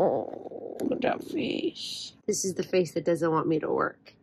Oh, look at that face. This is the face that doesn't want me to work.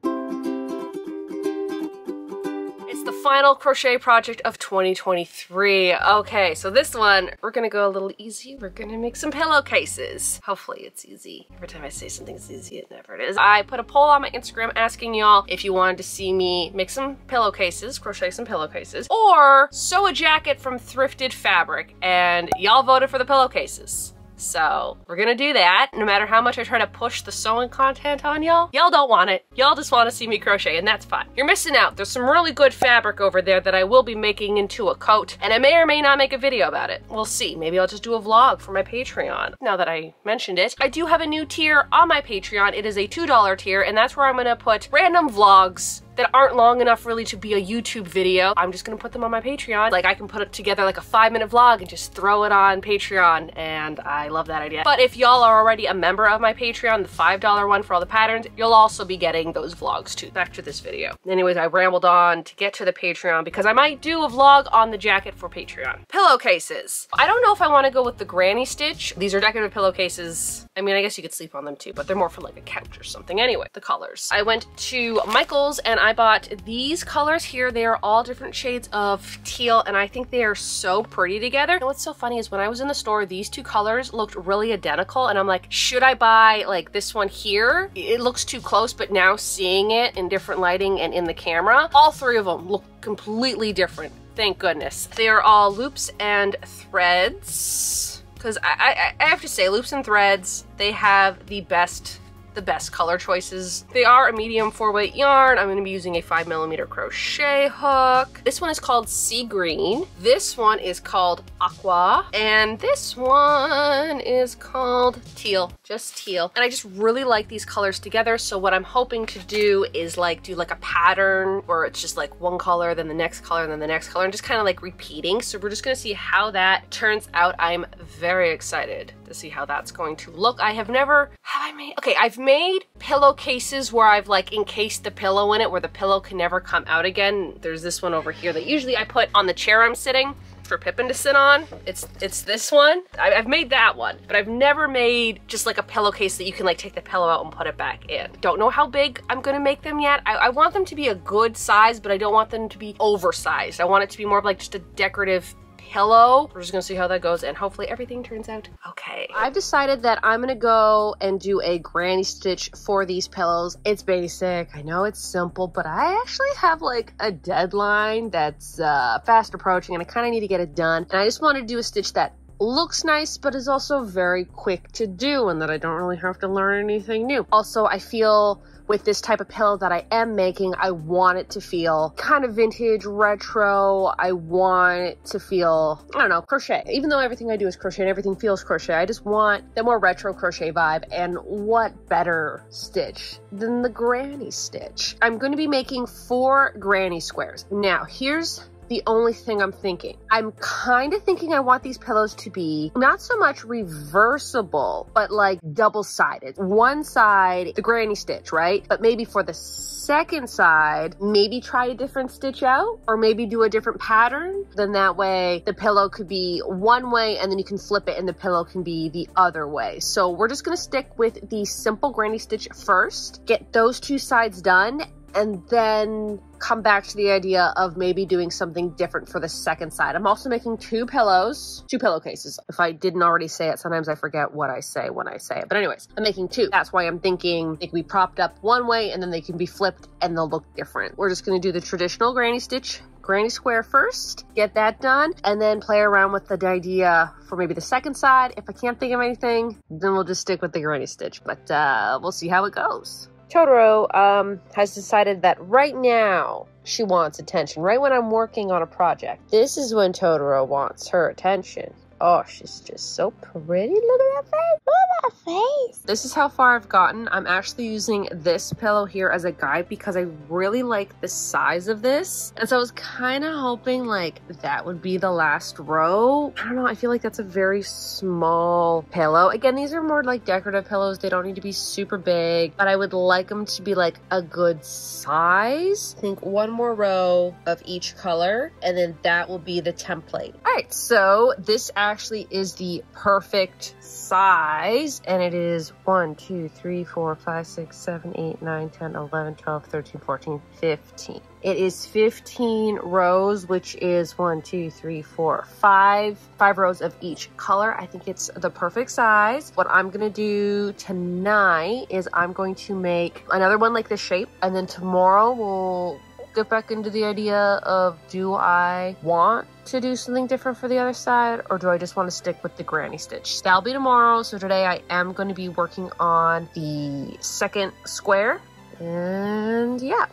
It's the final crochet project of 2023. Okay, so this one, we're gonna go a little easy. We're gonna make some pillowcases. Hopefully it's easy. Every time I say something's easy, it never is. I put a poll on my Instagram asking y'all if you wanted to see me make some pillowcases, crochet some pillowcases, or sew a jacket from thrifted fabric, and y'all voted for the pillowcases. So we're gonna do that. No matter how much I try to push the sewing content on y'all, y'all don't want it. Y'all just wanna see me crochet and that's fine. You're missing out. There's some really good fabric over there that I will be making into a coat and I may or may not make a video about it. We'll see. Maybe I'll just do a vlog for my Patreon. Now that I mentioned it, I do have a new tier on my Patreon. It is a $2 tier and that's where I'm gonna put random vlogs that aren't long enough really to be a YouTube video. I'm just gonna put them on my Patreon. Like I can put it together like a five minute vlog and just throw it on Patreon and I love that idea. But if y'all are already a member of my Patreon, the $5 one for all the patterns, you'll also be getting those vlogs too. Back to this video. Anyways, I rambled on to get to the Patreon because I might do a vlog on the jacket for Patreon. Pillowcases. I don't know if I wanna go with the granny stitch. These are decorative pillowcases. I mean, I guess you could sleep on them too, but they're more for like a couch or something. Anyway, the colors. I went to Michael's and I bought these colors here. They are all different shades of teal and I think they are so pretty together. What's so funny is when I was in the store, these two colors looked really identical and I'm like, should I buy like this one here? It looks too close, but now seeing it in different lighting and in the camera, all three of them look completely different. Thank goodness. They are all loops and threads because I, I, I have to say loops and threads, they have the best the best color choices. They are a medium four weight yarn. I'm gonna be using a five millimeter crochet hook. This one is called Sea Green. This one is called Aqua. And this one is called Teal, just teal. And I just really like these colors together. So what I'm hoping to do is like do like a pattern where it's just like one color, then the next color, then the next color, and just kind of like repeating. So we're just gonna see how that turns out. I'm very excited to see how that's going to look. I have never, have I made, okay, I've made pillowcases where I've like encased the pillow in it where the pillow can never come out again. There's this one over here that usually I put on the chair I'm sitting for Pippin to sit on. It's it's this one. I, have made that one, but I've never made just like a pillowcase that you can like take the pillow out and put it back in. Don't know how big I'm gonna make them yet. I, I want them to be a good size, but I don't want them to be oversized. I want it to be more of like just a decorative pillow. We're just gonna see how that goes and hopefully everything turns out okay. I've decided that I'm gonna go and do a granny stitch for these pillows. It's basic, I know it's simple, but I actually have like a deadline that's uh, fast approaching and I kinda need to get it done. And I just wanna do a stitch that looks nice but is also very quick to do and that I don't really have to learn anything new. Also, I feel with this type of pillow that I am making, I want it to feel kind of vintage, retro. I want it to feel, I don't know, crochet. Even though everything I do is crochet and everything feels crochet, I just want the more retro crochet vibe. And what better stitch than the granny stitch? I'm going to be making four granny squares. Now, here's the only thing I'm thinking. I'm kind of thinking I want these pillows to be not so much reversible, but like double-sided. One side, the granny stitch, right? But maybe for the second side, maybe try a different stitch out or maybe do a different pattern. Then that way the pillow could be one way and then you can flip it and the pillow can be the other way. So we're just gonna stick with the simple granny stitch first, get those two sides done and then come back to the idea of maybe doing something different for the second side. I'm also making two pillows, two pillowcases. If I didn't already say it, sometimes I forget what I say when I say it. But anyways, I'm making two. That's why I'm thinking they can be propped up one way and then they can be flipped and they'll look different. We're just gonna do the traditional granny stitch granny square first, get that done, and then play around with the idea for maybe the second side. If I can't think of anything, then we'll just stick with the granny stitch, but uh, we'll see how it goes. Totoro um, has decided that right now she wants attention. Right when I'm working on a project, this is when Totoro wants her attention. Oh, she's just so pretty. Look at that face. Look at that face. This is how far I've gotten. I'm actually using this pillow here as a guide because I really like the size of this. And so I was kind of hoping like that would be the last row. I don't know. I feel like that's a very small pillow. Again, these are more like decorative pillows. They don't need to be super big, but I would like them to be like a good size. I think one more row of each color and then that will be the template. All right, so this actually is the perfect size. And it is 1, 2, 3, 4, 5, 6, 7, 8, 9, 10, 11, 12, 13, 14, 15. It is 15 rows, which is one, two, three, four, five, five rows of each color. I think it's the perfect size. What I'm gonna do tonight is I'm going to make another one like this shape, and then tomorrow we'll get back into the idea of do I want to do something different for the other side or do I just want to stick with the granny stitch? That'll be tomorrow. So today I am going to be working on the second square and yeah.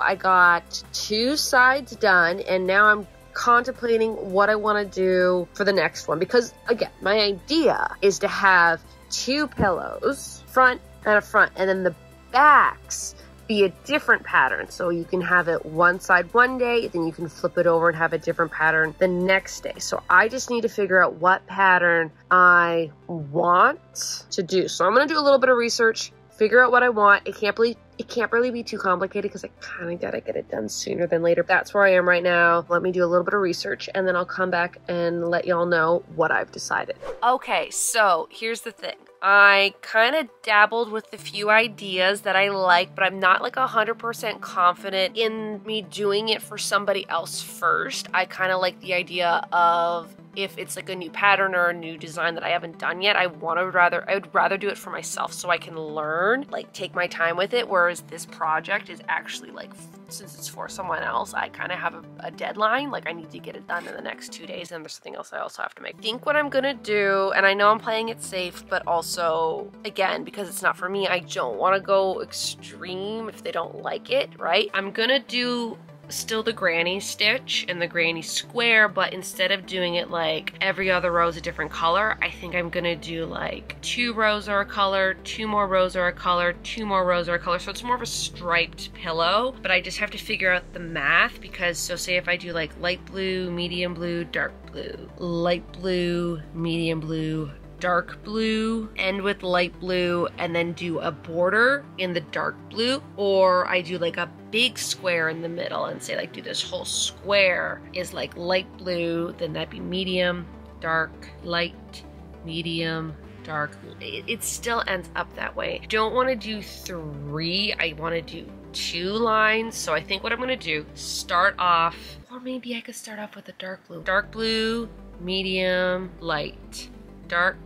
I got two sides done and now I'm contemplating what I want to do for the next one because again, my idea is to have two pillows, front and a front, and then the backs be a different pattern. So you can have it one side one day, then you can flip it over and have a different pattern the next day. So I just need to figure out what pattern I want to do. So I'm to do a little bit of research, figure out what I want. It can't be it can't really be too complicated because I kind of gotta get it done sooner than later. That's where I am right now. Let me do a little bit of research and then I'll come back and let y'all know what I've decided. Okay, so here's the thing. I kind of dabbled with a few ideas that I like, but I'm not like 100% confident in me doing it for somebody else first. I kind of like the idea of if it's like a new pattern or a new design that I haven't done yet, I want to rather, I would rather do it for myself so I can learn, like take my time with it. Whereas this project is actually like, since it's for someone else, I kind of have a, a, deadline. Like I need to get it done in the next two days. And there's something else I also have to make. Think what I'm to do, and I know I'm playing it safe, but also again, because it's not for me, I don't want to go extreme if they don't like it, right? I'm to do still the granny stitch and the granny square, but instead of doing it like every other row is a different color, I think I'm gonna do like two rows are a color, two more rows are a color, two more rows are a color. So it's more of a striped pillow, but I just have to figure out the math because so say if I do like light blue, medium blue, dark blue, light blue, medium blue, dark blue, end with light blue, and then do a border in the dark blue. Or I do like a big square in the middle and say like do this whole square is like light blue, then that'd be medium, dark, light, medium, dark. It, still ends up that way. Don't want to do three, I want to do two lines. So I think what I'm going to do, start off, or maybe I could start off with a dark blue. Dark blue, medium, light dark,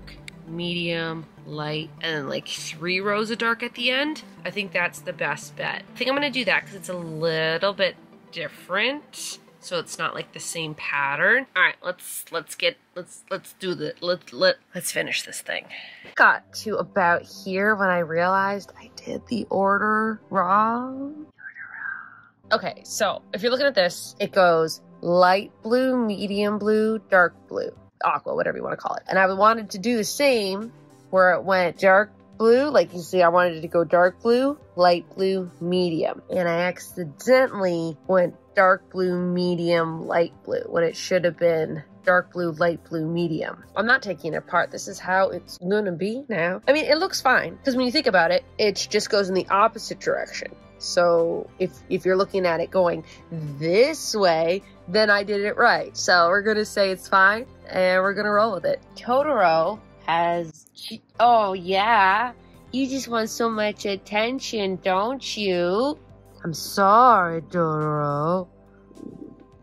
medium, light, and then like three rows of dark at the end. I think that's the best bet. I think I'm gonna do that because it's a little bit different. So it's not like the same pattern. All right, let's let's get let's let's do the let let let's finish this thing. Got to about here when I realized I did the order wrong. Okay, so if you're looking at this, it goes light blue, medium blue, dark blue aqua, whatever you want to call it. And I wanted to do the same where it went dark blue, like you see, I wanted it to go dark blue, light blue, medium. And I accidentally went dark blue, medium, light blue when it should have been dark blue, light blue, medium. I'm not taking it apart. This is how it's gonna be now. I mean, it looks fine because when you think about it, it just goes in the opposite direction. So if if you're looking at it going this way, then I did it right. So we're gonna say it's fine and we're gonna roll with it. Totoro has oh yeah. You just want so much attention, don't you? I'm sorry, Totoro.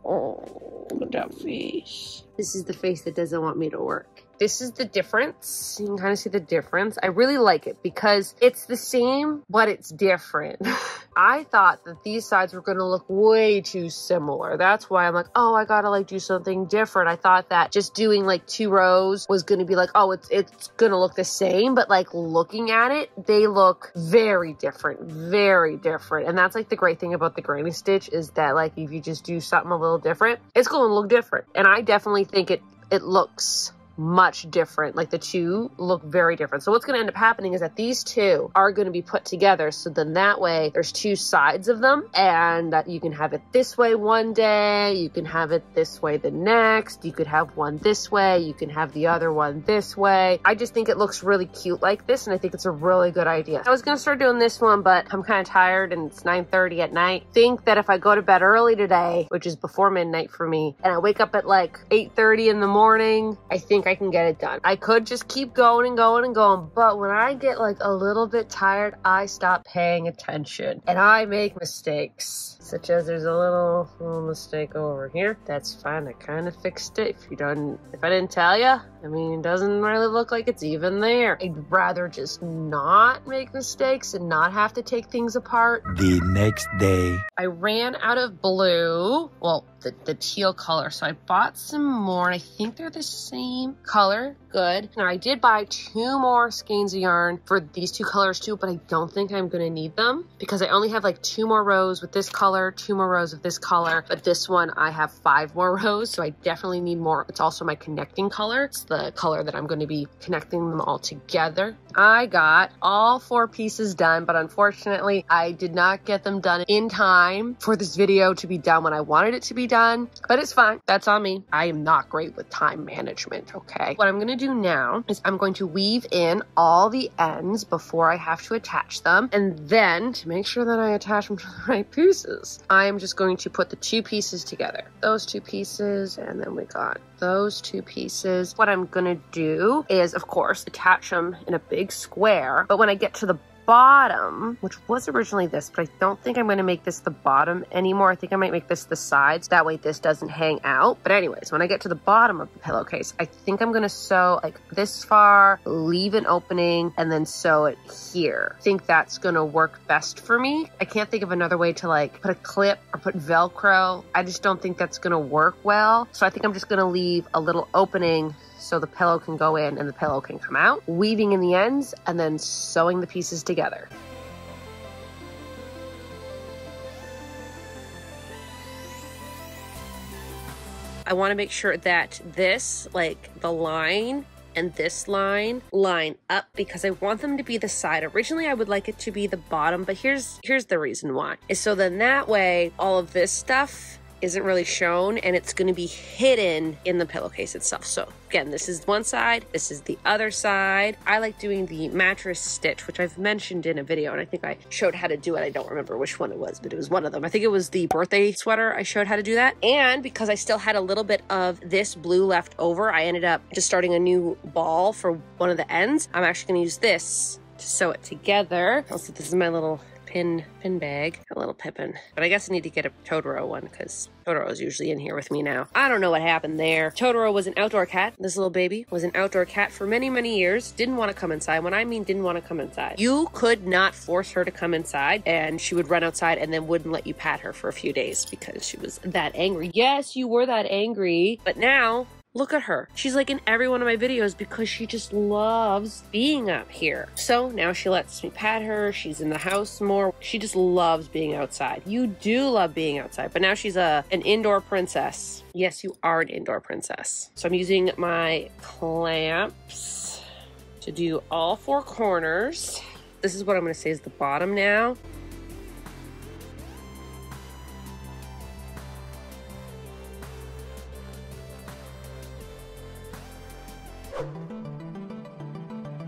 Oh, look at that face. This is the face that doesn't want me to work. This is the difference. You can kind of see the difference. I really like it because it's the same, but it's different. I thought that these sides were going to look way too similar. That's why I'm like, oh, I got to like do something different. I thought that just doing like two rows was going to be like, oh, it's, it's going to look the same. But like looking at it, they look very different, very different. And that's like the great thing about the granny stitch is that like if you just do something a little different, it's going to look different. And I definitely think it, it looks much different. Like the two look very different. So what's going to end up happening is that these two are going to be put together. So then that way there's two sides of them and that you can have it this way one day. You can have it this way the next. You could have one this way. You can have the other one this way. I just think it looks really cute like this. And I think it's a really good idea. I was going to start doing this one, but I'm kind of tired and it's 9.30 at night. Think that if I go to bed early today, which is before midnight for me, and I wake up at like 8.30 in the morning, I think I can get it done. I could just keep going and going and going, but when I get like a little bit tired, I stop paying attention and I make mistakes, such as there's a little, little mistake over here. That's fine. I kind of fixed it. If you don't, if I didn't tell you, I mean, it doesn't really look like it's even there. I'd rather just not make mistakes and not have to take things apart. The next day. I ran out of blue. Well, the, the teal color. So I bought some more and I think they're the same color. Good. Now I did buy two more skeins of yarn for these two colors too, but I don't think I'm to need them because I only have like two more rows with this color, two more rows of this color, but this one I have five more rows. So I definitely need more. It's also my connecting color. It's the color that I'm to be connecting them all together. I got all four pieces done, but unfortunately I did not get them done in time for this video to be done when I wanted it to be done, but it's fine. That's on me. I am not great with time management, okay? What I'm going to do now is I'm going to weave in all the ends before I have to attach them. And then to make sure that I attach them to the right pieces, I am just going to put the two pieces together. Those two pieces, and then we got those two pieces. What I'm gonna do is, of course, attach them in a big square. But when I get to the bottom, which was originally this, but I don't think I'm going to make this the bottom anymore. I think I might make this the sides. That way this doesn't hang out. But anyways, when I get to the bottom of the pillowcase, I think I'm going to sew like this far, leave an opening, and then sew it here. I think that's going to work best for me. I can't think of another way to like put a clip or put Velcro. I just don't think that's going to work well. So I think I'm just going to leave a little opening so the pillow can go in and the pillow can come out, weaving in the ends and then sewing the pieces together. I want to make sure that this, like the line and this line line up because I want them to be the side. Originally I would like it to be the bottom, but here's here's the reason why. Is so then that way all of this stuff isn't really shown and it's going to be hidden in the pillowcase itself. So again, this is one side, this is the other side. I like doing the mattress stitch, which I've mentioned in a video and I think I showed how to do it. I don't remember which one it was, but it was one of them. I think it was the birthday sweater I showed how to do that. And because I still had a little bit of this blue left over, I ended up just starting a new ball for one of the ends. I'm actually going to use this to sew it together. Also, this is my little pin pin bag, a little Pippin. But I guess I need to get a Totoro one because Totoro is usually in here with me now. I don't know what happened there. Totoro was an outdoor cat. This little baby was an outdoor cat for many, many years. Didn't want to come inside. When I mean didn't want to come inside, you could not force her to come inside and she would run outside and then wouldn't let you pat her for a few days because she was that angry. Yes, you were that angry, but now Look at her. She's like in every one of my videos because she just loves being up here. So now she lets me pat her. She's in the house more. She just loves being outside. You do love being outside, but now she's a an indoor princess. Yes, you are an indoor princess. So I'm using my clamps to do all four corners. This is what I'm to say is the bottom now.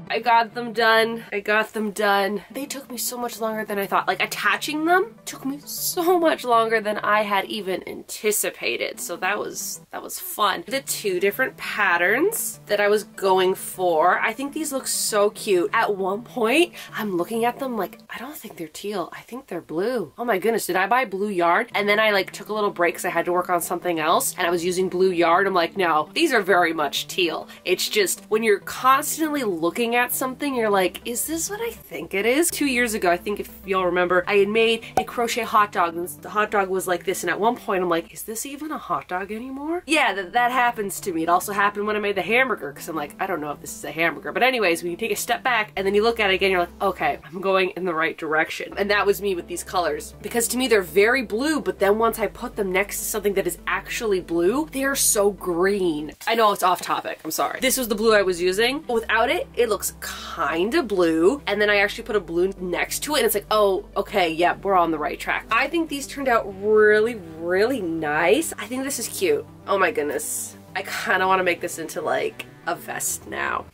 I got them done. I got them done. They took me so much longer than I thought. Like attaching them took me so much longer than I had even anticipated. So that was that was fun. The two different patterns that I was going for. I think these look so cute. At one point, I'm looking at them like, I don't think they're teal. I think they're blue. Oh my goodness, did I buy blue yarn? And then I like took a little break because I had to work on something else and I was using blue yarn. I'm like, no, these are very much teal. It's just when you're constantly looking at at something, you're like, is this what I think it is? Two years ago, I think if y'all remember, I had made a crochet hot dog and the hot dog was like this. And at one point I'm like, is this even a hot dog anymore? Yeah, that, that happens to me. It also happened when I made the hamburger because I'm like, I don't know if this is a hamburger. But anyways, when you take a step back and then you look at it again, you're like, okay, I'm going in the right direction. And that was me with these colors because to me they're very blue, but then once I put them next to something that is actually blue, they are so green. I know it's off topic, I'm sorry. This was the blue I was using. But Without it, it looks kind of blue. And then I actually put a blue next to it and it's like, oh, okay, yeah, we're on the right track. I think these turned out really, really nice. I think this is cute. Oh my goodness. I kind of want to make this into like a vest now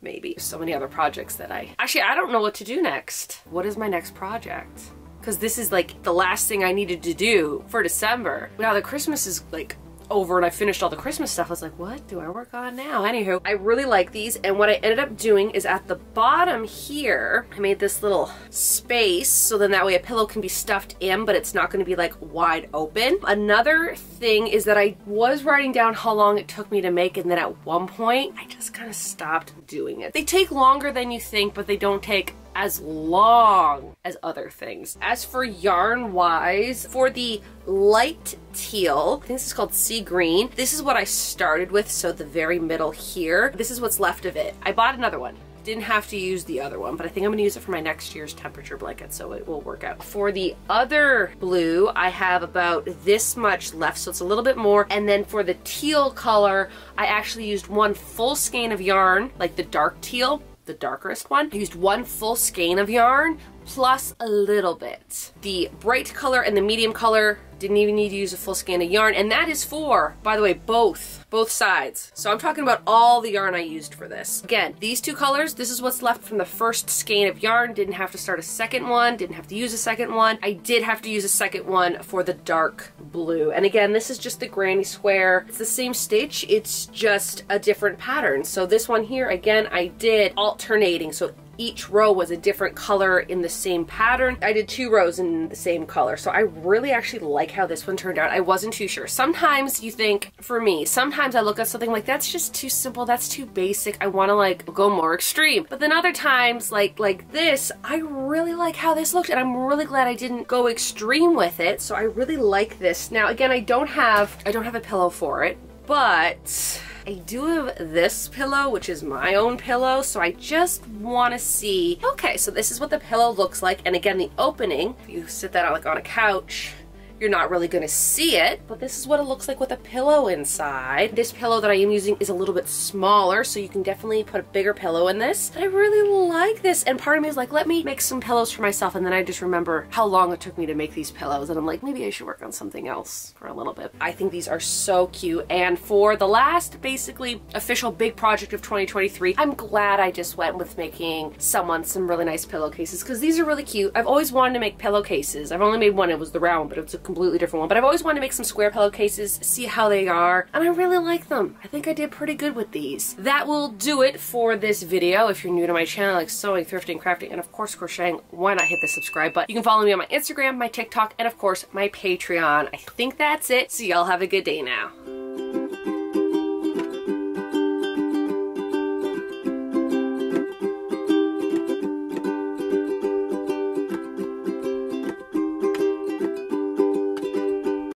maybe. So many other projects that I... Actually, I don't know what to do next. What is my next project? Because this is like the last thing I needed to do for December. Now the Christmas is like over and I finished all the Christmas stuff, I was like, what do I work on now? Anywho, I really like these and what I ended up doing is at the bottom here, I made this little space so then that way a pillow can be stuffed in but it's not going to be like wide open. Another thing is that I was writing down how long it took me to make and then at one point I just kind of stopped doing it. They take longer than you think but they don't take as long as other things. As for yarn wise, for the light teal, I think this is called sea green. This is what I started with, so the very middle here. This is what's left of it. I bought another one didn't have to use the other one, but I think I'm gonna use it for my next year's temperature blanket, so it will work out. For the other blue, I have about this much left, so it's a little bit more. And then for the teal color, I actually used one full skein of yarn, like the dark teal, the darkest one. I used one full skein of yarn plus a little bit. The bright color and the medium color didn't even need to use a full skein of yarn and that is for, by the way, both, both sides. So I'm talking about all the yarn I used for this. Again, these two colors, this is what's left from the first skein of yarn. Didn't have to start a second one, didn't have to use a second one. I did have to use a second one for the dark blue. And again, this is just the granny square. It's the same stitch, it's just a different pattern. So this one here, again, I did alternating. So each row was a different color in the same pattern. I did two rows in the same color. So I really actually like how this one turned out. I wasn't too sure. Sometimes you think, for me, sometimes I look at something like that's just too simple, that's too basic. I want to like go more extreme. But then other times like like this, I really like how this looked and I'm really glad I didn't go extreme with it. So I really like this. Now again, I don't have I don't have a pillow for it, but I do have this pillow, which is my own pillow, so I just want to see, okay, so this is what the pillow looks like, and again, the opening, you sit that on, like on a couch, you're not really gonna see it, but this is what it looks like with a pillow inside. This pillow that I am using is a little bit smaller, so you can definitely put a bigger pillow in this. I really like this, and part of me is like, let me make some pillows for myself, and then I just remember how long it took me to make these pillows, and I'm like, maybe I should work on something else for a little bit. I think these are so cute, and for the last, basically, official big project of 2023, I'm glad I just went with making someone some really nice pillowcases, because these are really cute. I've always wanted to make pillowcases. I've only made one, it was the round, but it's a completely different one. But I've always wanted to make some square pillowcases, see how they are, and I really like them. I think I did pretty good with these. That will do it for this video. If you're new to my channel, like sewing, thrifting, crafting, and of course crocheting, why not hit the subscribe button? You can follow me on my Instagram, my TikTok, and of course my Patreon. I think that's it, so y'all have a good day now.